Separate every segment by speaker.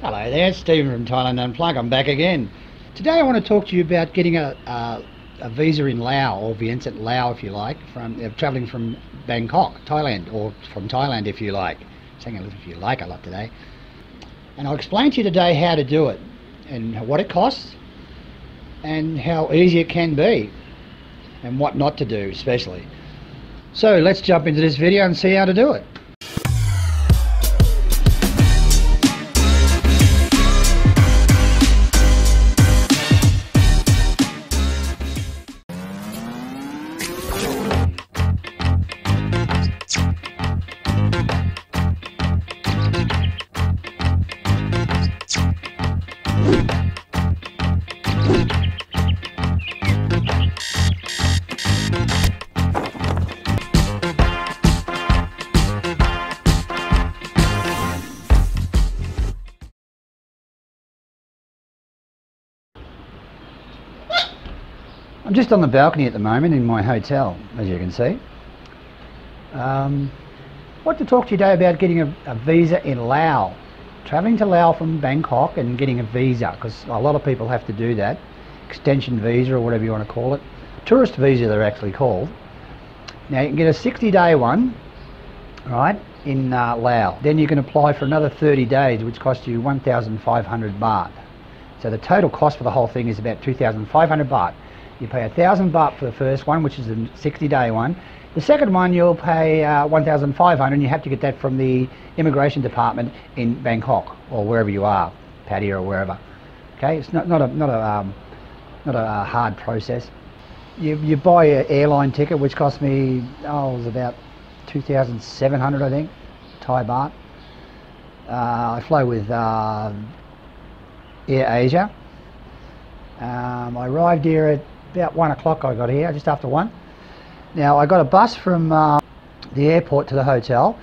Speaker 1: Hello there, Stephen from Thailand Unplugged. I'm back again. Today I want to talk to you about getting a, a, a visa in Laos, or Vientiane Laos if you like, from uh, travelling from Bangkok, Thailand, or from Thailand if you like. Saying a little if you like a lot today. And I'll explain to you today how to do it, and what it costs, and how easy it can be, and what not to do especially. So let's jump into this video and see how to do it. Just on the balcony at the moment in my hotel, as you can see. Um, want to talk to you today about getting a, a visa in Laos. Travelling to Laos from Bangkok and getting a visa, because a lot of people have to do that. Extension visa or whatever you want to call it. Tourist visa they're actually called. Now you can get a 60 day one, right, in uh, Laos. Then you can apply for another 30 days, which costs you 1,500 baht. So the total cost for the whole thing is about 2,500 baht. You pay a thousand baht for the first one, which is a 60 day one. The second one you'll pay uh, 1,500 and you have to get that from the immigration department in Bangkok or wherever you are, Pattaya or wherever. Okay, it's not, not a, not a, um, not a uh, hard process. You, you buy an airline ticket which cost me, oh, it was about 2,700 I think, Thai baht. Uh, I fly with uh, Air Asia. Um, I arrived here at about one o'clock I got here, just after one. Now I got a bus from uh, the airport to the hotel.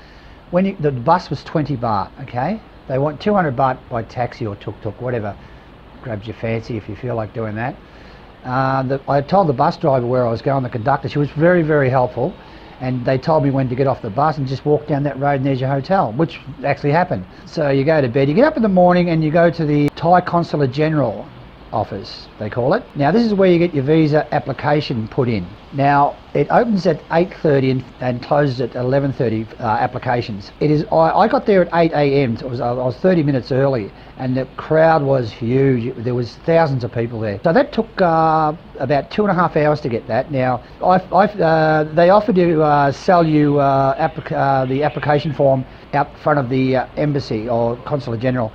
Speaker 1: When you, the bus was 20 baht, okay? They want 200 baht by taxi or tuk-tuk, whatever grabs your fancy if you feel like doing that. Uh, the, I told the bus driver where I was going, the conductor, she was very, very helpful. And they told me when to get off the bus and just walk down that road and there's your hotel, which actually happened. So you go to bed, you get up in the morning and you go to the Thai Consulate General office they call it. Now this is where you get your visa application put in. Now it opens at 8.30 and, closes at 11.30 uh, applications. It is I, I, got there at 8 a.m so was, I was 30 minutes early and the crowd was huge. There was thousands of people there. So that took uh, about two and a half hours to get that. Now I, I, uh, they offered to uh, sell you uh, uh, the application form out front of the embassy or consulate general.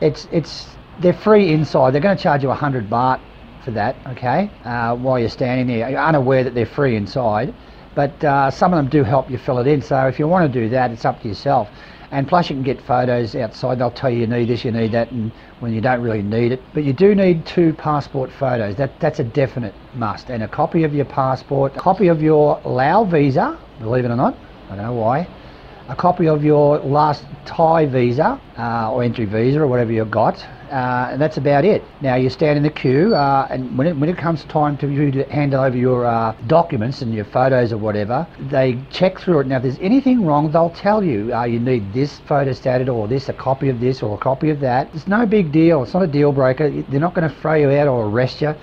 Speaker 1: It's it's they're free inside. They're going to charge you 100 baht for that, okay, uh, while you're standing there. You're unaware that they're free inside, but uh, some of them do help you fill it in. So if you want to do that, it's up to yourself. And plus, you can get photos outside. They'll tell you you need this, you need that, and when you don't really need it. But you do need two passport photos. That that's a definite must. And a copy of your passport, a copy of your Lao visa. Believe it or not, I don't know why a copy of your last Thai visa uh, or entry visa or whatever you've got, uh, and that's about it. Now you stand in the queue, uh, and when it, when it comes time to you to hand over your uh, documents and your photos or whatever, they check through it. Now, if there's anything wrong, they'll tell you uh, you need this photo stated or this, a copy of this or a copy of that. It's no big deal. It's not a deal breaker. They're not going to throw you out or arrest you.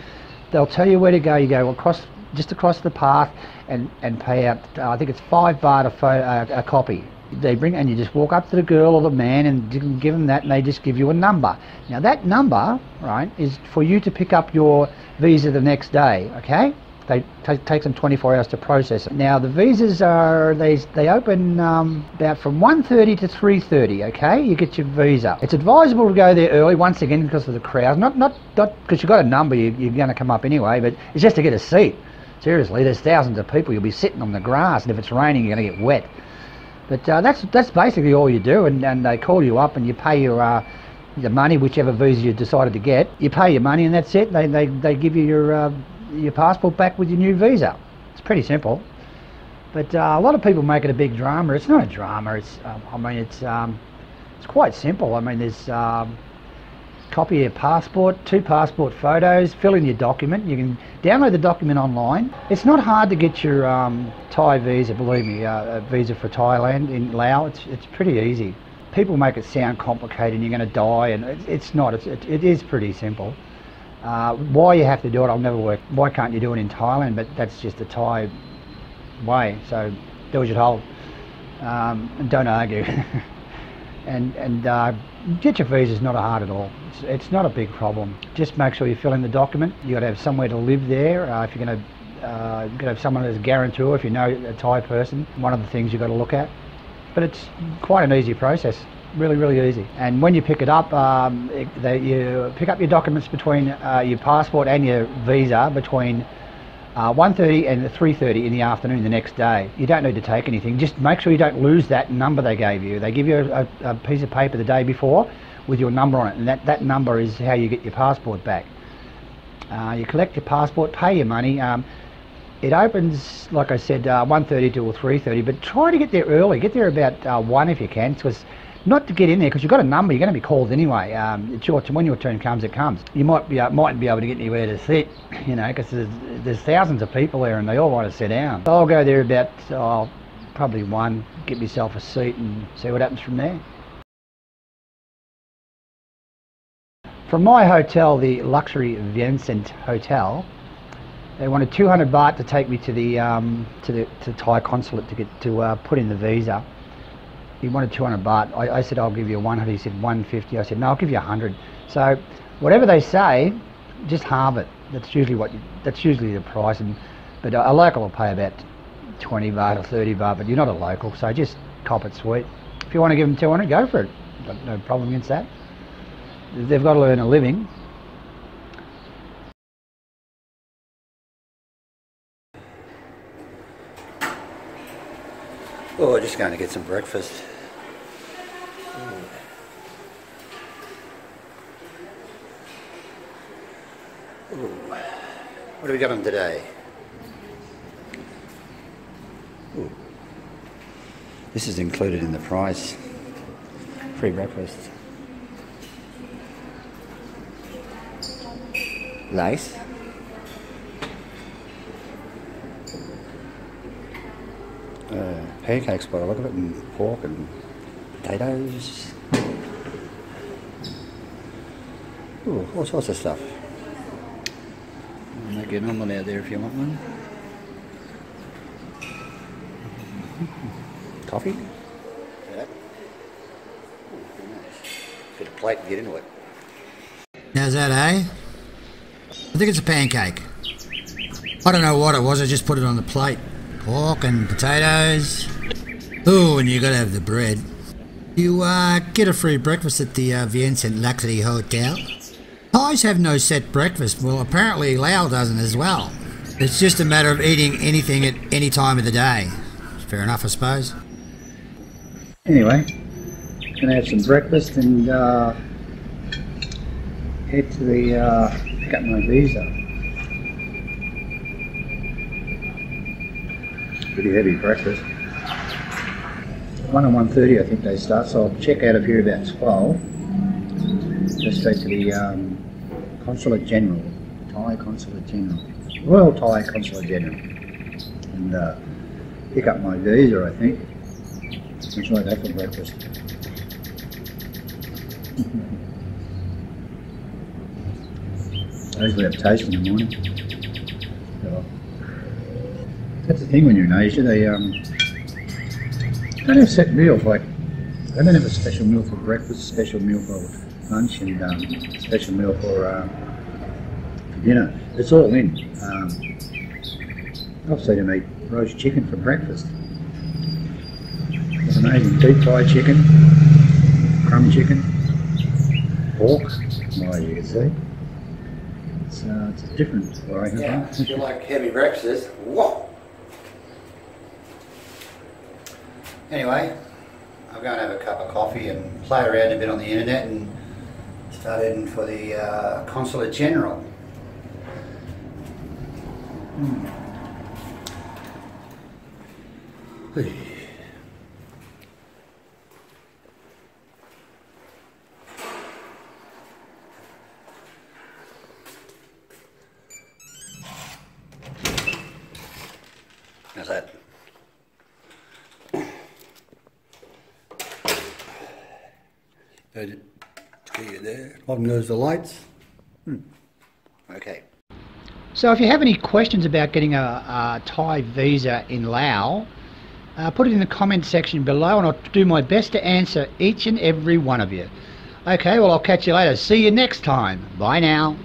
Speaker 1: They'll tell you where to go. You go across just across the path and and pay out. Uh, I think it's five baht a, photo, a copy they bring and you just walk up to the girl or the man and give them that and they just give you a number. Now that number right is for you to pick up your visa the next day okay? They take them 24 hours to process it. Now the visas are they they open um, about from 1.30 to 3.30 okay? You get your visa. It's advisable to go there early once again because of the crowd not not not because you've got a number you, you're going to come up anyway but it's just to get a seat. Seriously there's thousands of people. You'll be sitting on the grass and if it's raining you're going to get wet but uh, that's that's basically all you do, and, and they call you up and you pay your uh, the money, whichever visa you decided to get. You pay your money and that's it. They they, they give you your uh, your passport back with your new visa. It's pretty simple. But uh, a lot of people make it a big drama. It's not a drama. It's um, I mean it's um, it's quite simple. I mean there's um, copy your passport, two passport photos, fill in your document. You can download the document online. It's not hard to get your um, Thai visa, believe me, uh, a visa for Thailand in Laos. It's, it's pretty easy. People make it sound complicated and you're going to die, and it's, it's not. It's, it, it is pretty simple. Uh, why you have to do it, I'll never work. Why can't you do it in Thailand? But that's just the Thai way. So do as you're told. Um, don't argue. and and uh, get your visa is not hard at all. It's, it's not a big problem. Just make sure you fill in the document. You got to have somewhere to live there. Uh, if you're going to, uh, got to have someone as a guarantor. If you know a Thai person, one of the things you've got to look at. But it's quite an easy process. Really, really easy. And when you pick it up, um, it, they, you pick up your documents between uh, your passport and your visa between uh, 1.30 and 3.30 in the afternoon the next day. You don't need to take anything. Just make sure you don't lose that number they gave you. They give you a, a piece of paper the day before with your number on it, and that, that number is how you get your passport back. Uh, you collect your passport, pay your money. Um, it opens, like I said, uh, 1.30 till 3.30, but try to get there early. Get there about uh, 1 if you can, because not to get in there because you've got a number. You're going to be called anyway. Um, it's your when your turn comes, it comes. You might be uh, mightn't be able to get anywhere to sit, you know, because there's, there's thousands of people there and they all want to sit down. So I'll go there about oh, probably one, get myself a seat and see what happens from there. From my hotel, the luxury Vientiane Hotel, they wanted 200 baht to take me to the um, to the to Thai consulate to get to uh, put in the visa he wanted 200 baht. I, I, said, I'll give you 100. He said 150. I said, no, I'll give you 100. So whatever they say, just halve it. That's usually what you, that's usually the price. And but a, a local will pay about 20 baht or 30 baht. But you're not a local, so just cop it sweet. If you want to give them 200, go for it. Got no problem against that. They've got to earn a living. Oh, just going to get some breakfast. Ooh. What have we got on today? Ooh. This is included in the price. Free breakfast. Nice. Uh, pancakes by the look of it, and pork and potatoes. Ooh, all sorts of stuff. I'll make you an omelette out there if you want one. Coffee? Yeah. Ooh, nice. Get a plate and get into it.
Speaker 2: How's that, eh? I think it's a pancake. I don't know what it was, I just put it on the plate pork and potatoes. Oh, and you gotta have the bread. You uh, get a free breakfast at the uh, Vientiane Luxury Hotel. Thais have no set breakfast. Well, apparently Lao doesn't as well. It's just a matter of eating anything at any time of the day. Fair enough, I suppose.
Speaker 1: Anyway, gonna have some breakfast and uh, head to the uh, my visa. Pretty heavy breakfast. 1 and 1.30 I think they start, so I'll check out of here about 12. Just go to the um, Consulate General, Thai Consulate General, Royal Thai Consulate General, and uh, pick up my visa I think. Enjoy that for breakfast. I usually have toast in the morning. That's the thing when you're in Asia, they um, don't have set meals. Like they don't have a special meal for breakfast, special meal for lunch, and um, special meal for, uh, for dinner. It's all in. Um, I've seen them eat roast chicken for breakfast. It's amazing. Deep fried chicken, crumb chicken, pork. Well, you can see. It's, uh, it's a different.
Speaker 2: Yeah, if you like heavy breakfast, whoa.
Speaker 1: Anyway, I'm going to have a cup of coffee and play around a bit on the internet and start heading for the uh, Consulate General. Hmm. Better get you there. Bottom goes the lights. Hmm. Okay. So if you have any questions about getting a, a Thai visa in Laos, uh, put it in the comment section below and I'll do my best to answer each and every one of you. Okay, well I'll catch you later. See you next time. Bye now.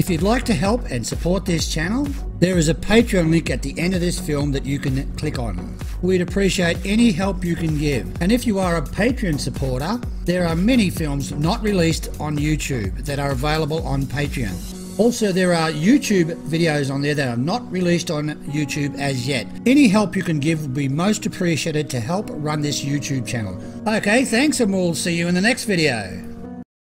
Speaker 1: If you'd like to help and support this channel, there is a Patreon link at the end of this film that you can click on. We'd appreciate any help you can give. And if you are a Patreon supporter, there are many films not released on YouTube that are available on Patreon. Also, there are YouTube videos on there that are not released on YouTube as yet. Any help you can give would be most appreciated to help run this YouTube channel. Okay, thanks and we'll see you in the next video.